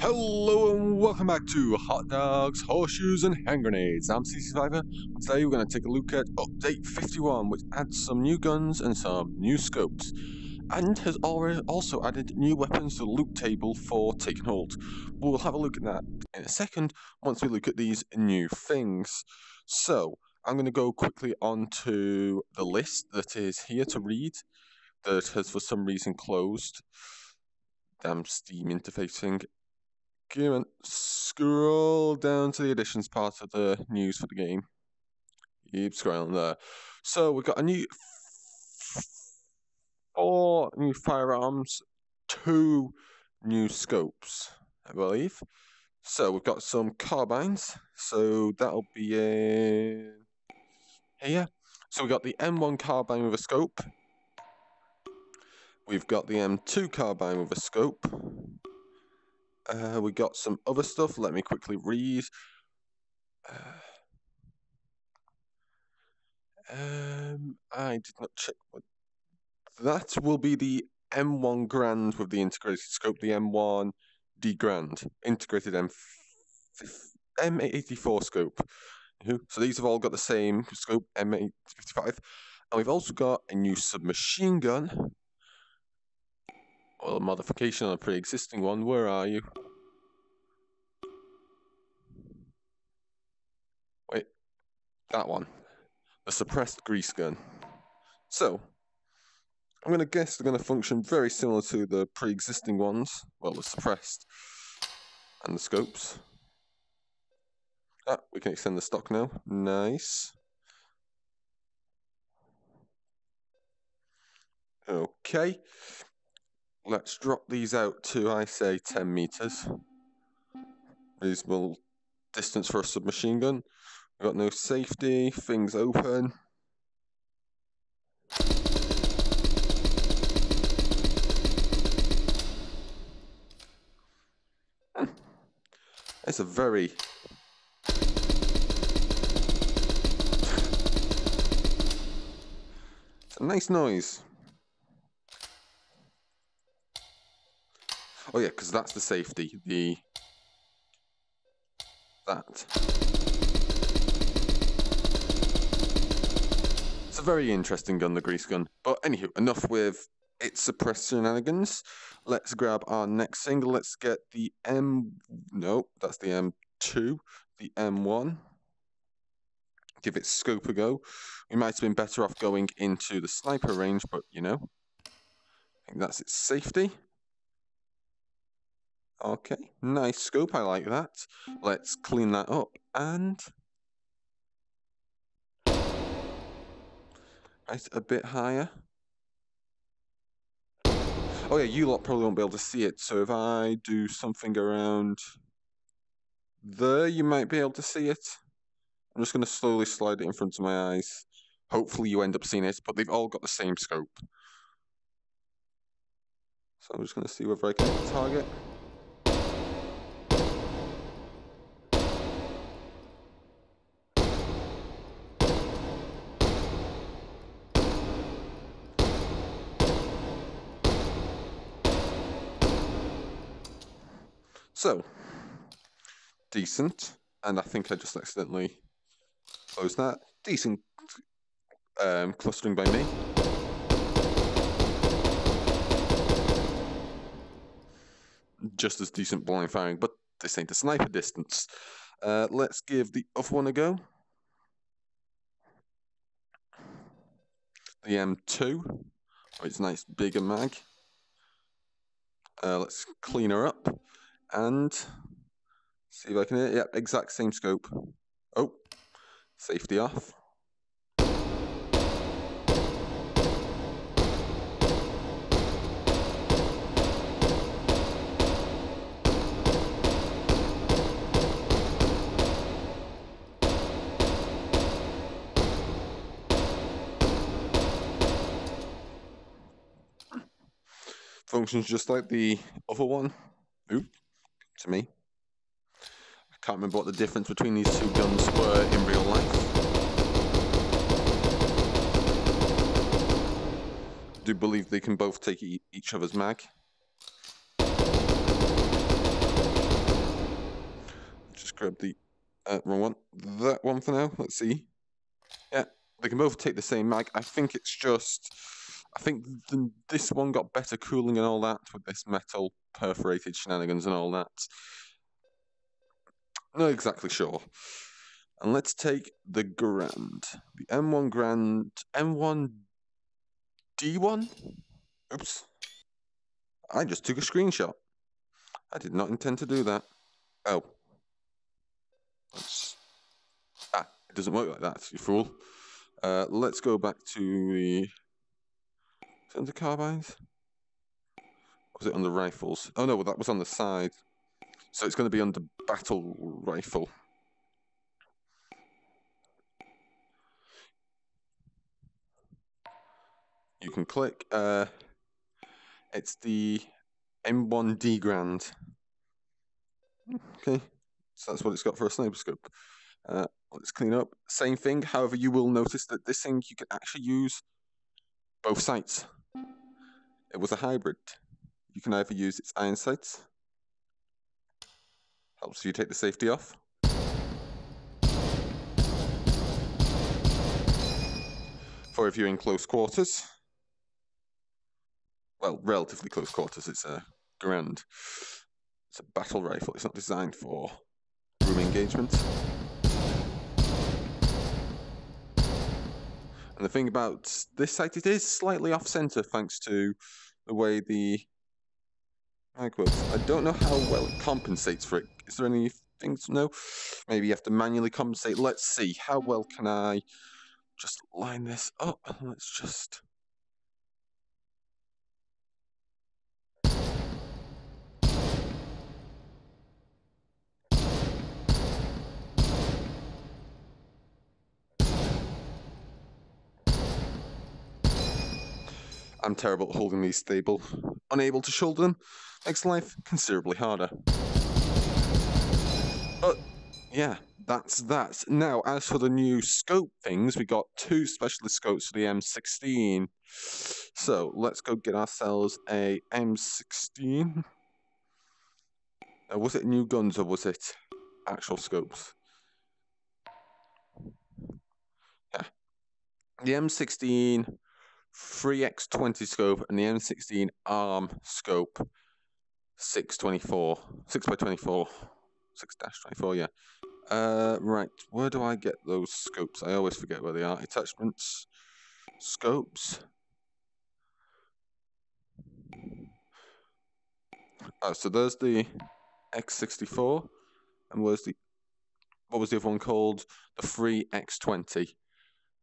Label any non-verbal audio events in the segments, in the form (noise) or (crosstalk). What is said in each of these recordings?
Hello and welcome back to Hot Dogs, Horseshoes and Hand Grenades. I'm CZ Survivor. Today we're going to take a look at Update 51, which adds some new guns and some new scopes. And has already also added new weapons to the loot table for Take and Hold. We'll have a look at that in a second once we look at these new things. So, I'm going to go quickly onto the list that is here to read that has for some reason closed. Damn Steam interfacing Come on, um, scroll down to the additions part of the news for the game. Keep scrolling there. So we've got a new four new firearms, two new scopes, I believe. So we've got some carbines. So that'll be in here. So we've got the M1 carbine with a scope. We've got the M2 carbine with a scope. Uh, we got some other stuff. Let me quickly read. Uh, um, I did not check. That will be the M1 Garand with the integrated scope, the M1 D Garand integrated M M84 scope. So these have all got the same scope, M855. And we've also got a new submachine gun well, a modification on a pre-existing one. Where are you? Wait, that one. The suppressed grease gun. So, I'm going to guess they're going to function very similar to the pre-existing ones. Well, the suppressed and the scopes. Ah, we can extend the stock now. Nice. Okay. Let's drop these out to, I say, 10 meters. Reasonable distance for a submachine gun. We've got no safety, things open. It's a very It's a nice noise. Oh yeah, because that's the safety. The that. It's a very interesting gun, the grease gun. But anywho, enough with its suppressed shenanigans. Let's grab our next single. Let's get the M. No, that's the M2. The M1. Give its scope a go. We might have been better off going into the sniper range, but you know. I think that's its safety. Okay, nice scope. I like that. Let's clean that up and right a bit higher. Oh yeah, you lot probably won't be able to see it. So if I do something around there, you might be able to see it. I'm just going to slowly slide it in front of my eyes. Hopefully you end up seeing it, but they've all got the same scope. So I'm just going to see whether I can target. So, decent, and I think I just accidentally closed that. Decent um, clustering by me. Just as decent blind firing, but this ain't a sniper distance. Uh, let's give the other one a go. The M2, oh, it's nice bigger mag. Uh, let's clean her up and see if I can hit. Yep, exact same scope. Oh, safety off. Functions just like the other one. Ooh to me. I can't remember what the difference between these two guns were in real life. I do believe they can both take e each other's mag. Just grab the uh, wrong one. That one for now. Let's see. Yeah, they can both take the same mag. I think it's just. I think this one got better cooling and all that with this metal perforated shenanigans and all that. Not exactly sure. And let's take the Garand. The M1 Garand. M1 D1? Oops. I just took a screenshot. I did not intend to do that. Oh. Ah, it doesn't work like that, you fool. Uh, let's go back to the center carbines. Was it on the rifles? Oh no, well, that was on the side. So it's going to be under battle rifle. You can click. Uh, it's the M1D Garand. Okay, so that's what it's got for a sniper scope. Uh, let's clean up. Same thing, however, you will notice that this thing you can actually use both sights. It was a hybrid. You can either use its iron sights, helps you take the safety off. For if you're in close quarters, well, relatively close quarters, it's a garand. It's a battle rifle. It's not designed for room engagement. And the thing about this sight, it is slightly off-center thanks to the way the I don't know how well it compensates for it. Is there anything to know? Maybe you have to manually compensate. Let's see. How well can I just line this up? Let's just... I'm terrible at holding these stable. Unable to shoulder them makes life considerably harder. But yeah, that's that. Now, as for the new scope things, we got two specialist scopes for the M16. So let's go get ourselves a M16. Uh, was it new guns or was it actual scopes? Yeah. The M16 3x20 scope and the M16 ARM scope 624, 6 by 24, 6 dash 24, yeah. Uh, right, where do I get those scopes? I always forget where they are. Attachments, scopes. Oh, so there's the X64, and where's the, what was the other one called? The free X20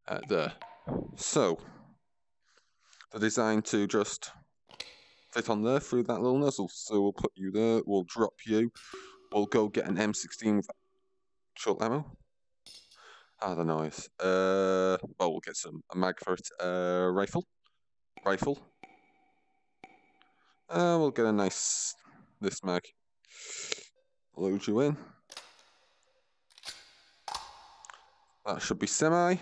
uh, there. So, they're designed to just fit on there through that little nozzle. So we'll put you there, we'll drop you, we'll go get an M16 with short ammo. Ah, the noise. Uh, well, we'll get some a mag for it. Uh, rifle, rifle. Uh, we'll get a nice this mag. Load you in. That should be semi.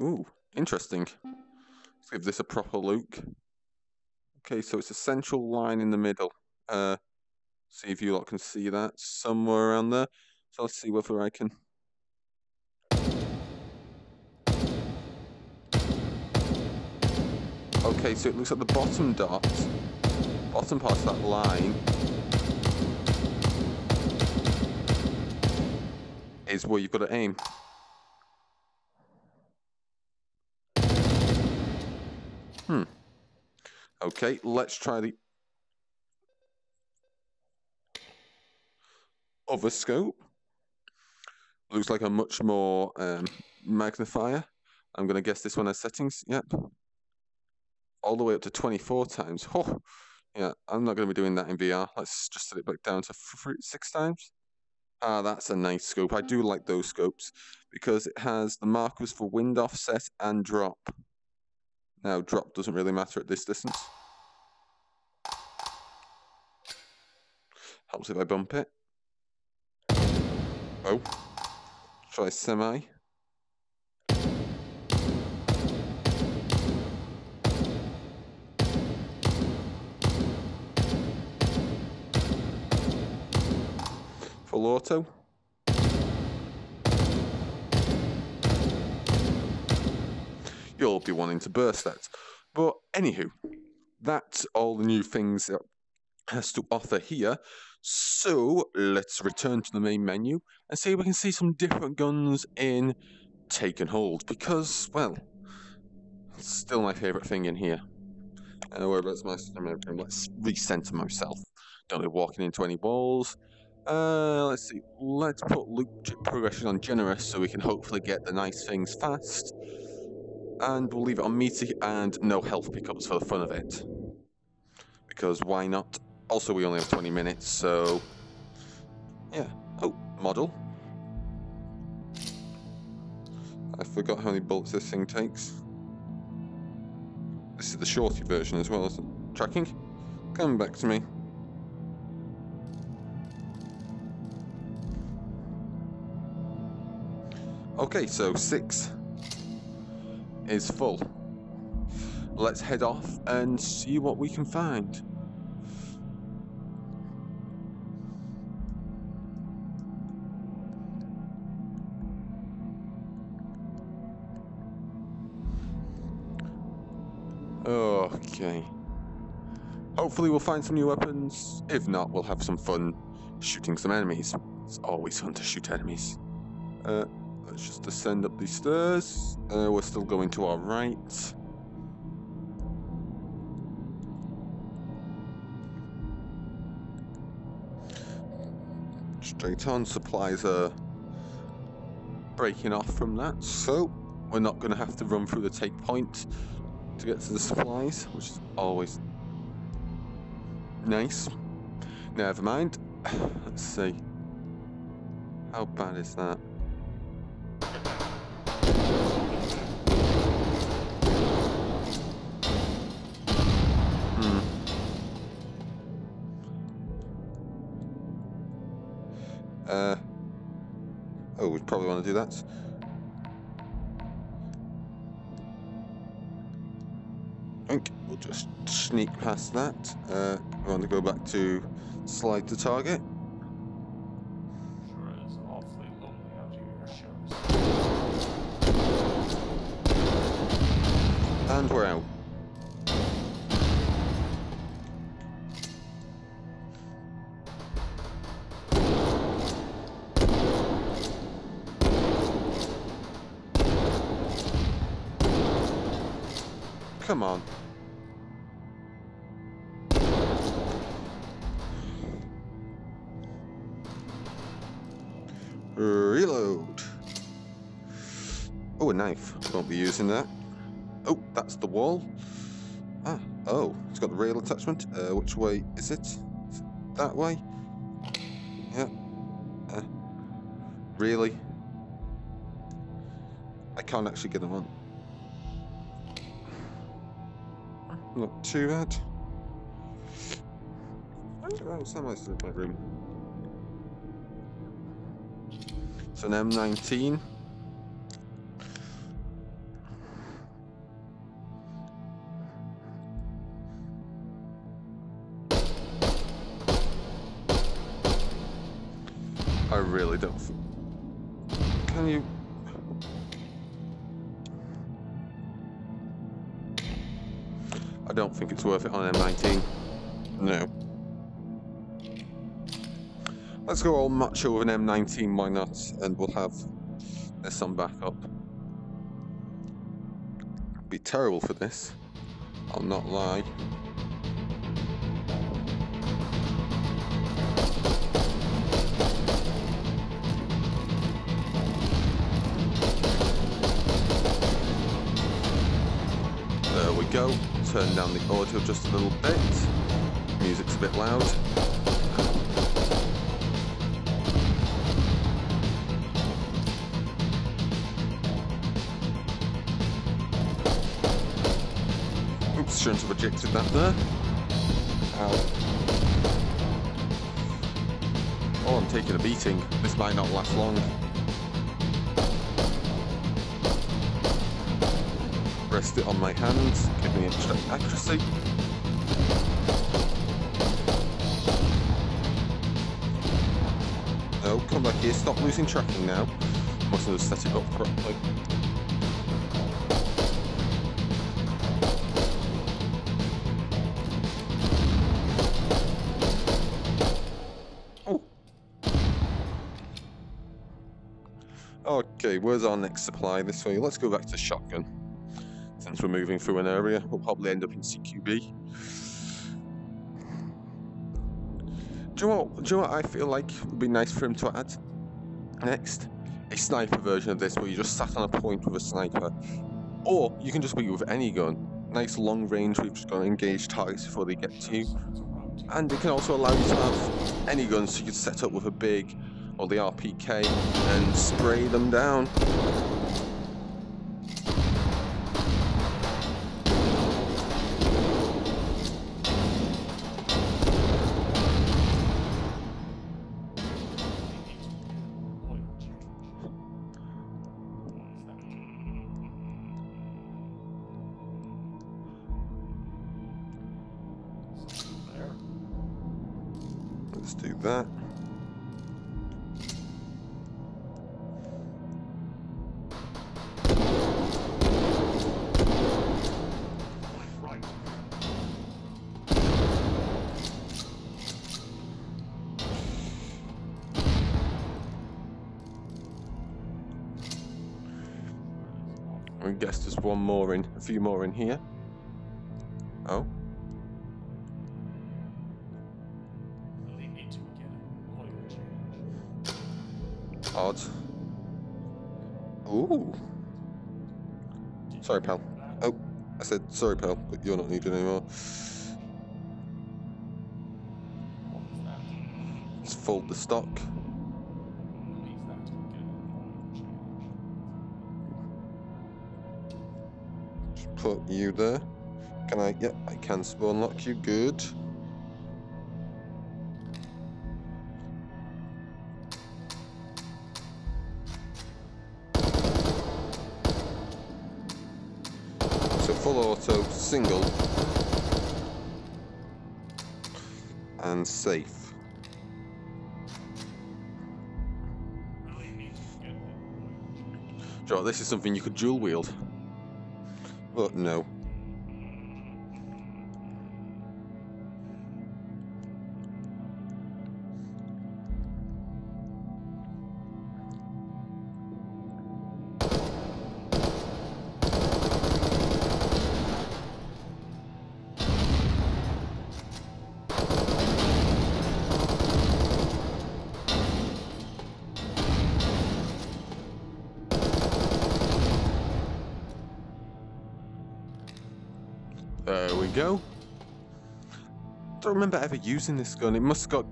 Ooh, interesting. Let's give this a proper look. Okay, so it's a central line in the middle. Uh, see if you lot can see that somewhere around there. So let's see whether I can. Okay, so it looks like the bottom dot, bottom part of that line, is where you've got to aim. Hmm. Okay, let's try the other scope. Looks like a much more um, magnifier. I'm going to guess this one has settings. Yep. All the way up to 24 times. Oh, yeah, I'm not going to be doing that in VR. Let's just set it back down to six times. Ah, that's a nice scope. I do like those scopes because it has the markers for wind offset and drop. Now drop doesn't really matter at this distance. Helps if I bump it. Oh. Try semi. full auto. You'll be wanting to burst that. But anywho, that's all the new things that has to offer here. So let's return to the main menu and see if we can see some different guns in Take and Hold because, well, it's still my favourite thing in here. My stamina? Let's recenter myself. Don't be walking into any walls. Uh, let's see. Let's put loot progression on generous so we can hopefully get the nice things fast. And we'll leave it on meaty and no health pickups for the fun of it. Because why not? Also, we only have 20 minutes, so... Yeah. Oh, model. I forgot how many bullets this thing takes. This is the shorty version as well, isn't it? Tracking? Come back to me. Okay, so six is full. Let's head off and see what we can find. Okay. Hopefully we'll find some new weapons. If not, we'll have some fun shooting some enemies. It's always fun to shoot enemies. Uh, let's just descend up these stairs. Uh, we're still going to our right. Straight on, supplies are breaking off from that, so we're not going to have to run through the take point to get to the supplies, which is always nice. Never mind. (sighs) Let's see. How bad is that? That. think we'll just sneak past that. Uh, we want to go back to slide to target. Be using that. Oh, that's the wall. Ah, oh, it's got the rail attachment. Uh, which way is it? Is it that way? Yeah. Uh, really? I can't actually get them on. Not too bad. That in my room? It's an M19. Go all macho with an M19, why not? And we'll have this on backup. Be terrible for this. I'll not lie. There we go. Turn down the audio just a little bit. Music's a bit loud. Shouldn't have ejected that there. Ow. Oh, I'm taking a beating. This might not last long. Rest it on my hands, give me extra accuracy. Oh, no. here, stop losing tracking now. Must have set it up properly. Okay, where's our next supply this way? Let's go back to shotgun. Since we're moving through an area, we'll probably end up in CQB. Do you, know what, do you know what I feel like would be nice for him to add next? A sniper version of this where you just sat on a point with a sniper. Or you can just be with any gun. Nice long range where you've just got to engage targets before they get to you. And it can also allow you to have any gun so you can set up with a big or the RPK and spray them down. Let's do that. One more in, a few more in here. Oh. Odd. Ooh. Sorry, pal. Oh, I said sorry, pal, but you're not needed anymore. Let's fold the stock. Put you there. Can I? Yep, I can spawn lock you. Good. So full auto, single, and safe. Joe, this is something you could dual wield. But no. There we go. Don't remember ever using this gun. It must have got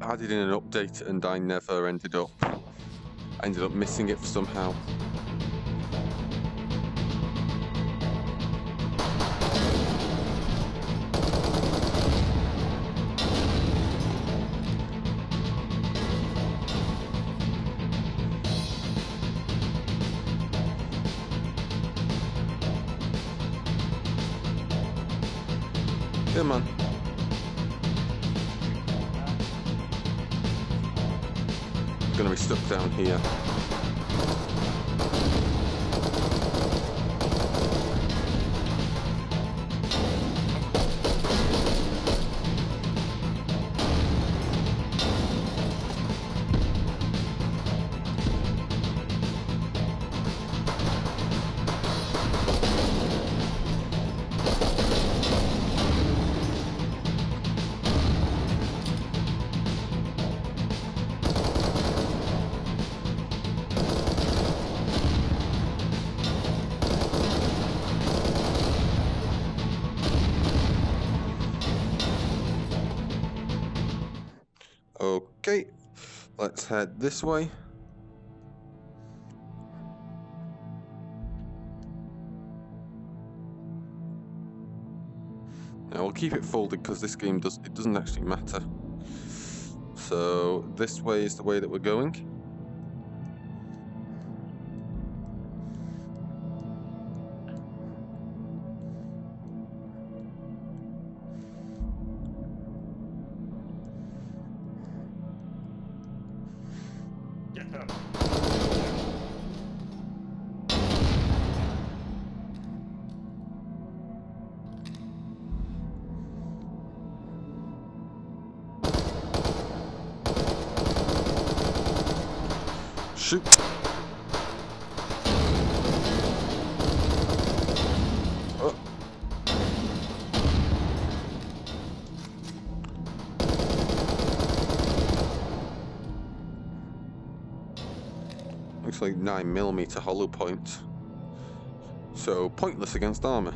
added in an update, and I never ended up. I ended up missing it somehow. Head this way. Now we'll keep it folded because this game does it doesn't actually matter. So this way is the way that we're going. Shoot. Like 9mm hollow point. So, pointless against armor.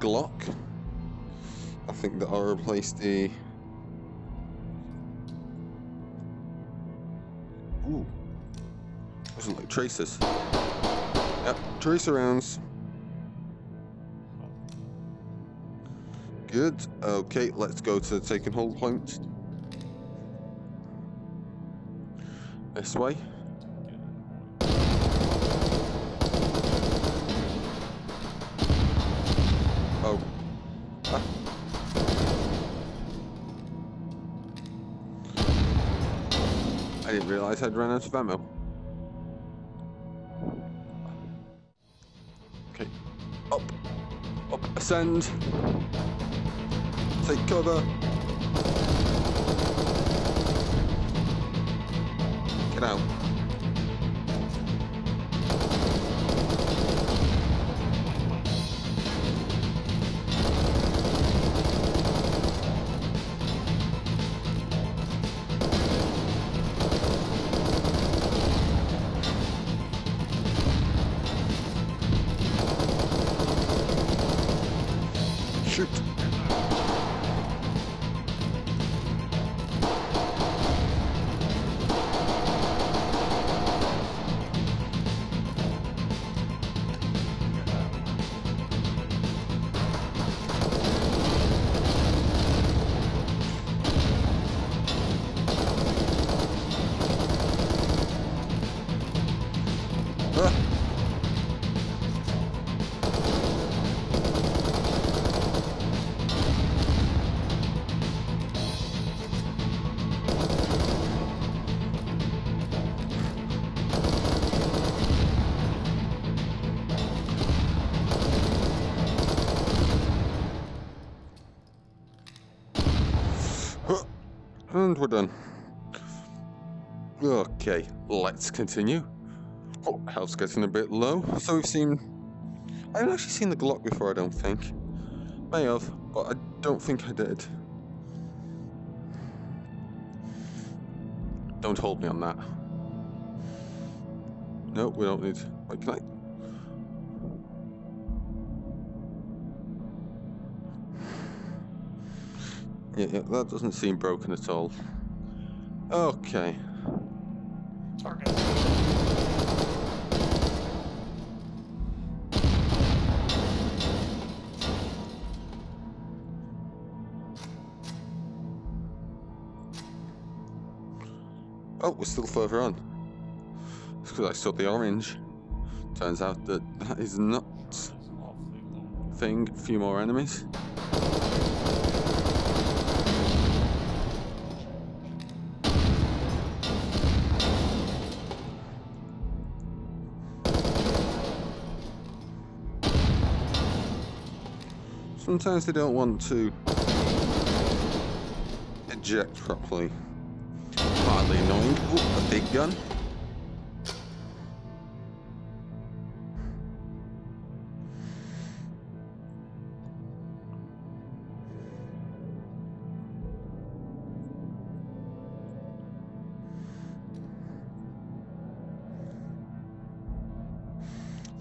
Glock. I think that I'll replace the Ooh. Doesn't like tracers. Yep, tracer rounds. Good. Okay, let's go to the take and hold point. This way. Oh. Ah. I didn't realise I'd run out of ammo. Okay. Up. Up. Ascend. Take cover. Get And we're done. Okay, let's continue. Oh, health's getting a bit low. So we've seen... I haven't actually seen the Glock before, I don't think. May have, but I don't think I did. Don't hold me on that. No, we don't need... Wait, can I... Yeah, yeah, that doesn't seem broken at all. Okay. Target. Oh, we're still further on. It's because I saw the orange. Turns out that that is not It's an awfully long. thing. A few more enemies. Sometimes they don't want to eject properly. Hardly annoying. A big gun.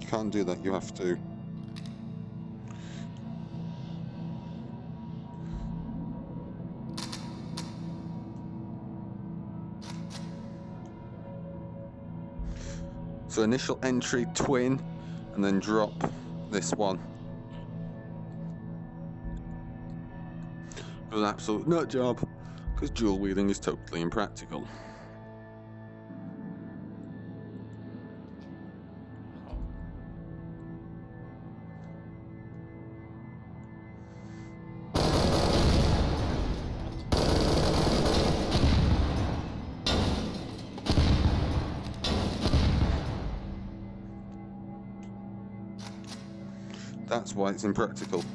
Can't do that, you have to. Initial entry, twin, and then drop this one. It was an absolute nut job, because dual wheeling is totally impractical. That's why it's impractical.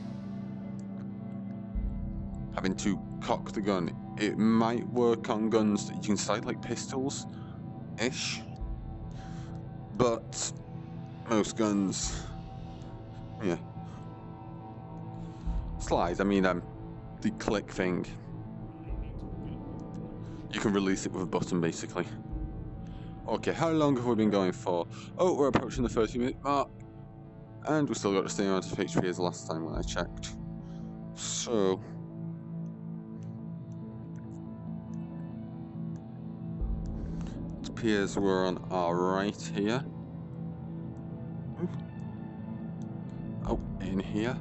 Having to cock the gun. It might work on guns that you can sight like pistols ish. But most guns yeah. Slides, I mean um the click thing. You can release it with a button basically. Okay, how long have we been going for? Oh, we're approaching the 30 minute mark. And we still got the same amount of HP as last time when I checked. So... It appears we're on our right here. Oh, in here.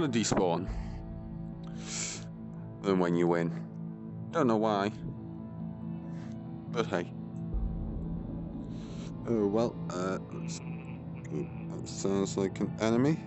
Gonna despawn. Then when you win. Don't know why. But hey. Oh well, uh, that sounds like an enemy.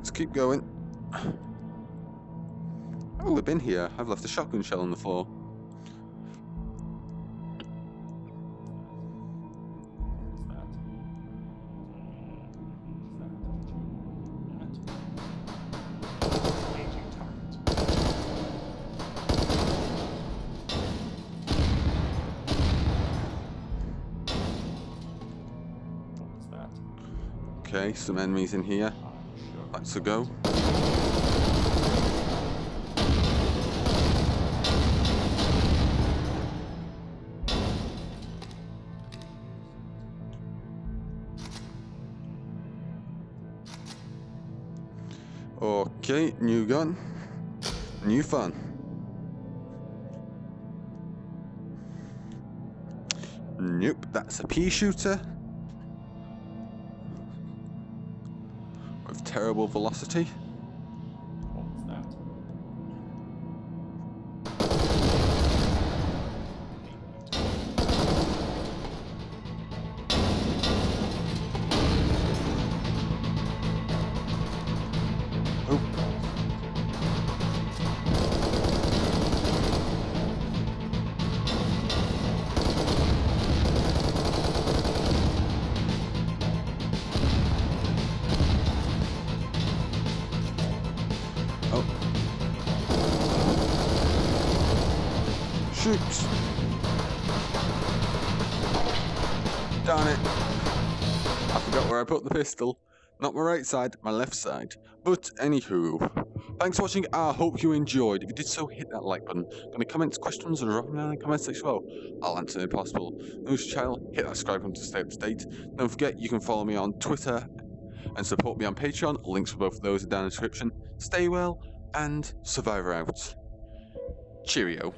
Let's keep going. Oh, I've been here. I've left a shotgun shell on the floor. Okay, some enemies in here. Sure. Let's go. Okay, new gun, new fun. Nope, that's a pea shooter. Terrible velocity. Shoot! Darn it. I forgot where I put the pistol. Not my right side, my left side. But anywho, thanks for watching. I hope you enjoyed. If you did so, hit that like button. Any comments, questions, or drop them down in the comment section below. I'll answer if possible. New to channel, hit that subscribe button to stay up to date. Don't forget, you can follow me on Twitter and support me on Patreon. Links for both of those are down in the description. Stay well, and Survivor out. Cheerio.